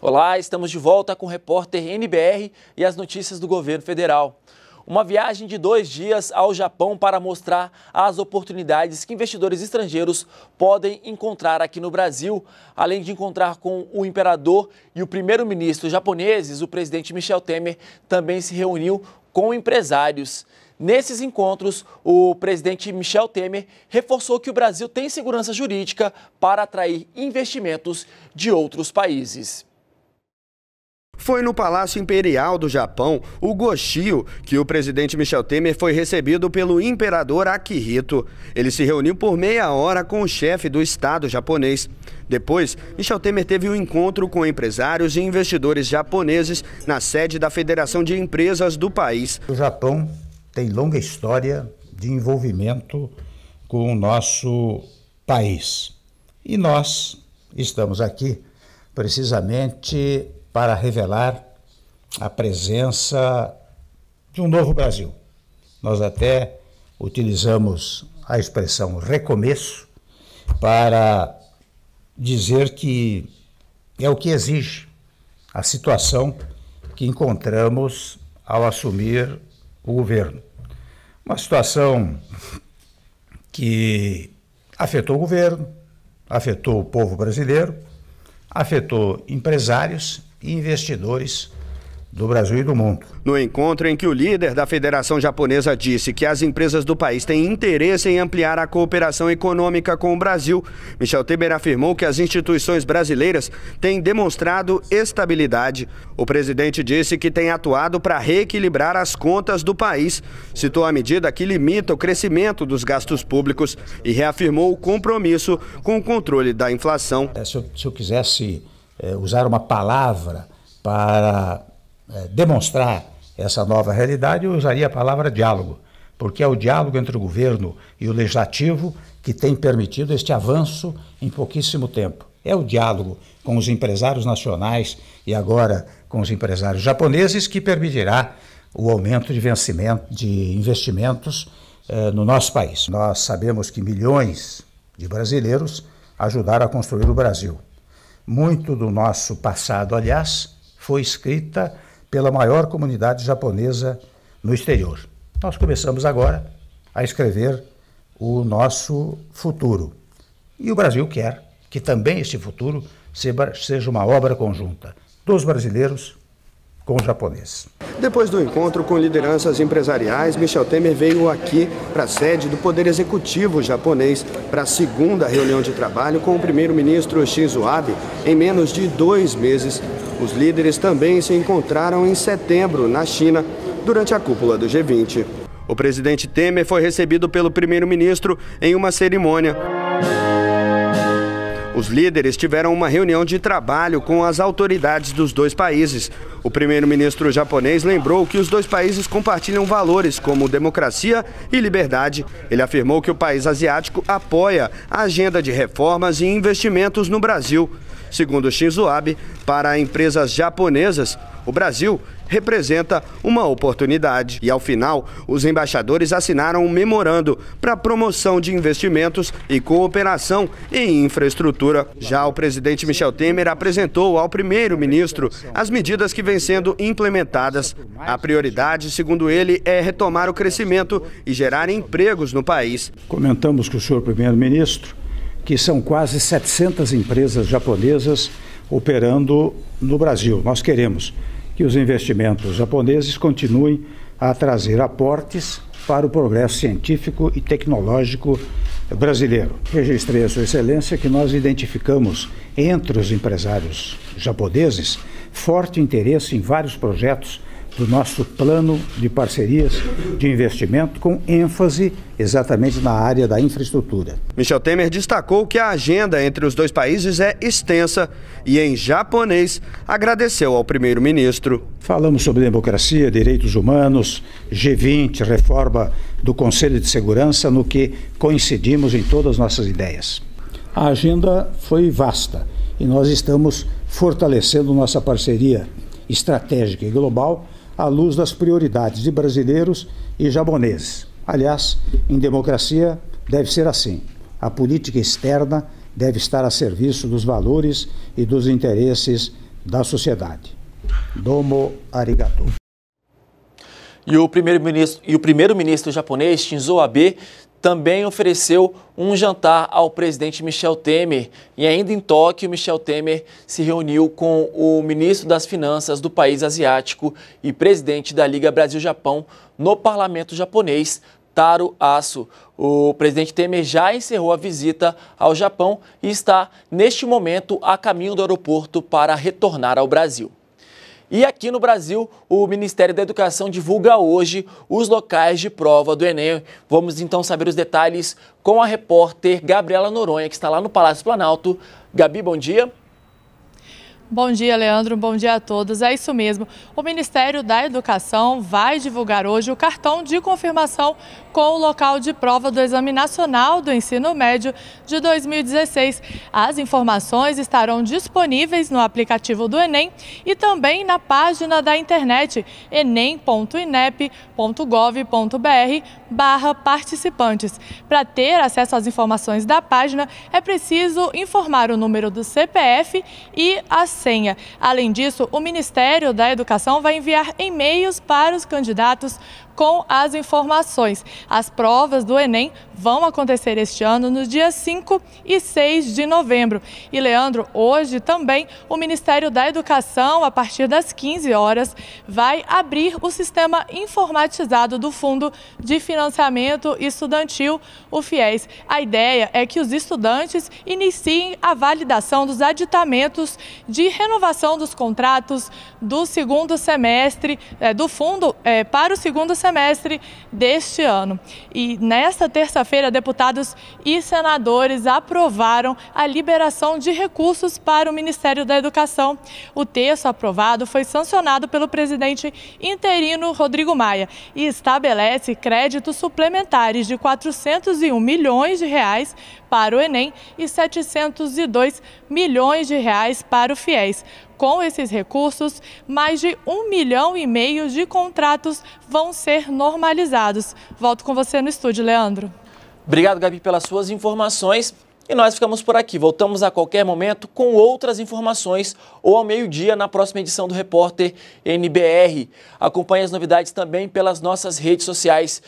Olá, estamos de volta com o repórter NBR e as notícias do governo federal. Uma viagem de dois dias ao Japão para mostrar as oportunidades que investidores estrangeiros podem encontrar aqui no Brasil. Além de encontrar com o imperador e o primeiro-ministro japoneses, o presidente Michel Temer também se reuniu com empresários. Nesses encontros, o presidente Michel Temer reforçou que o Brasil tem segurança jurídica para atrair investimentos de outros países. Foi no Palácio Imperial do Japão, o Goshio, que o presidente Michel Temer foi recebido pelo imperador Akihito. Ele se reuniu por meia hora com o chefe do Estado japonês. Depois, Michel Temer teve um encontro com empresários e investidores japoneses na sede da Federação de Empresas do país. O Japão tem longa história de envolvimento com o nosso país. E nós estamos aqui precisamente para revelar a presença de um novo Brasil. Nós até utilizamos a expressão recomeço para dizer que é o que exige a situação que encontramos ao assumir o governo. Uma situação que afetou o governo, afetou o povo brasileiro, afetou empresários e investidores do Brasil e do mundo. No encontro em que o líder da Federação Japonesa disse que as empresas do país têm interesse em ampliar a cooperação econômica com o Brasil, Michel Temer afirmou que as instituições brasileiras têm demonstrado estabilidade. O presidente disse que tem atuado para reequilibrar as contas do país, citou a medida que limita o crescimento dos gastos públicos e reafirmou o compromisso com o controle da inflação. É, se eu, se eu quisesse é, usar uma palavra para é, demonstrar essa nova realidade, eu usaria a palavra diálogo, porque é o diálogo entre o governo e o legislativo que tem permitido este avanço em pouquíssimo tempo. É o diálogo com os empresários nacionais e agora com os empresários japoneses que permitirá o aumento de vencimento de investimentos eh, no nosso país. Nós sabemos que milhões de brasileiros ajudaram a construir o Brasil. Muito do nosso passado, aliás, foi escrita pela maior comunidade japonesa no exterior. Nós começamos agora a escrever o nosso futuro. E o Brasil quer que também este futuro seja uma obra conjunta dos brasileiros com os japoneses. Depois do encontro com lideranças empresariais, Michel Temer veio aqui para a sede do Poder Executivo japonês para a segunda reunião de trabalho com o primeiro-ministro Shinzo Abe em menos de dois meses. Os líderes também se encontraram em setembro, na China, durante a cúpula do G20. O presidente Temer foi recebido pelo primeiro-ministro em uma cerimônia. Os líderes tiveram uma reunião de trabalho com as autoridades dos dois países. O primeiro-ministro japonês lembrou que os dois países compartilham valores como democracia e liberdade. Ele afirmou que o país asiático apoia a agenda de reformas e investimentos no Brasil. Segundo Shinzo Abe, para empresas japonesas, o Brasil representa uma oportunidade. E ao final, os embaixadores assinaram um memorando para promoção de investimentos e cooperação em infraestrutura. Já o presidente Michel Temer apresentou ao primeiro-ministro as medidas que vêm sendo implementadas. A prioridade, segundo ele, é retomar o crescimento e gerar empregos no país. Comentamos com o senhor primeiro-ministro que são quase 700 empresas japonesas operando no Brasil. Nós queremos que os investimentos japoneses continuem a trazer aportes para o progresso científico e tecnológico brasileiro. Registrei a Sua Excelência que nós identificamos entre os empresários japoneses forte interesse em vários projetos do nosso plano de parcerias de investimento com ênfase exatamente na área da infraestrutura. Michel Temer destacou que a agenda entre os dois países é extensa e, em japonês, agradeceu ao primeiro-ministro. Falamos sobre democracia, direitos humanos, G20, reforma do Conselho de Segurança, no que coincidimos em todas as nossas ideias. A agenda foi vasta e nós estamos fortalecendo nossa parceria estratégica e global à luz das prioridades de brasileiros e japoneses. Aliás, em democracia deve ser assim. A política externa deve estar a serviço dos valores e dos interesses da sociedade. Domo arigato. E o primeiro-ministro o primeiro-ministro japonês Shinzo Abe também ofereceu um jantar ao presidente Michel Temer. E ainda em Tóquio, Michel Temer se reuniu com o ministro das Finanças do país asiático e presidente da Liga Brasil-Japão no parlamento japonês, Taro Aso. O presidente Temer já encerrou a visita ao Japão e está, neste momento, a caminho do aeroporto para retornar ao Brasil. E aqui no Brasil, o Ministério da Educação divulga hoje os locais de prova do Enem. Vamos então saber os detalhes com a repórter Gabriela Noronha, que está lá no Palácio Planalto. Gabi, bom dia. Bom dia, Leandro. Bom dia a todos. É isso mesmo. O Ministério da Educação vai divulgar hoje o cartão de confirmação com o local de prova do Exame Nacional do Ensino Médio de 2016. As informações estarão disponíveis no aplicativo do Enem e também na página da internet enem.inep.gov.br barra participantes. Para ter acesso às informações da página, é preciso informar o número do CPF e as senha. Além disso, o Ministério da Educação vai enviar e-mails para os candidatos com as informações. As provas do Enem vão acontecer este ano nos dias 5 e 6 de novembro. E, Leandro, hoje também o Ministério da Educação, a partir das 15 horas, vai abrir o sistema informatizado do Fundo de Financiamento Estudantil, o FIES. A ideia é que os estudantes iniciem a validação dos aditamentos de renovação dos contratos do segundo semestre, é, do fundo é, para o segundo semestre deste ano. E nesta terça-feira, deputados e senadores aprovaram a liberação de recursos para o Ministério da Educação. O texto aprovado foi sancionado pelo presidente interino Rodrigo Maia e estabelece créditos suplementares de 401 milhões de reais para o Enem e 702 milhões de reais para o FIES. Com esses recursos, mais de um milhão e meio de contratos vão ser normalizados. Volto com você no estúdio, Leandro. Obrigado, Gabi, pelas suas informações. E nós ficamos por aqui. Voltamos a qualquer momento com outras informações ou ao meio-dia na próxima edição do Repórter NBR. Acompanhe as novidades também pelas nossas redes sociais.